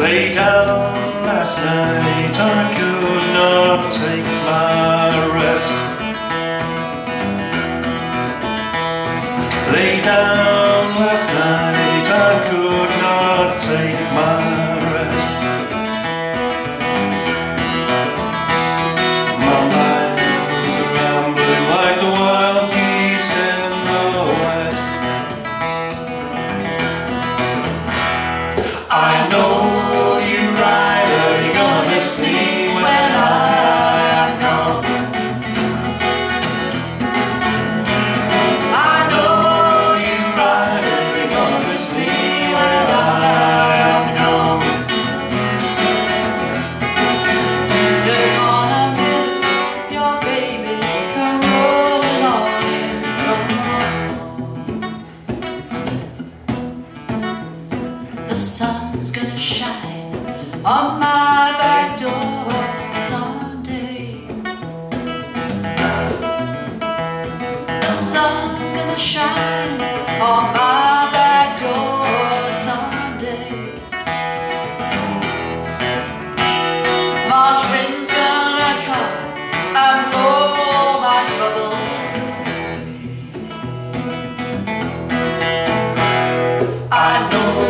Lay down last night, I could not take my rest. Lay down on my back door someday. The sun's gonna shine on my back door someday. March wind's gonna come and blow my troubles away. I know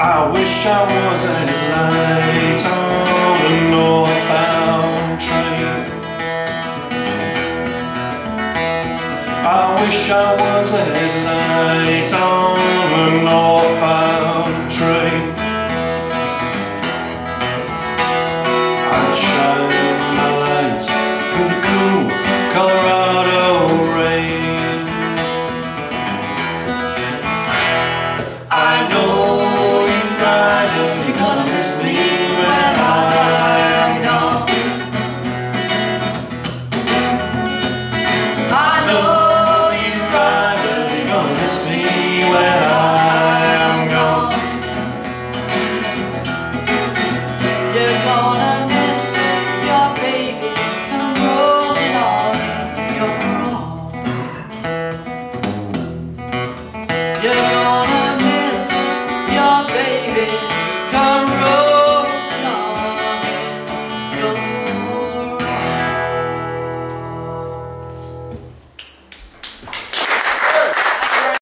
I wish I was a light on a northbound train. I wish I was a headlight on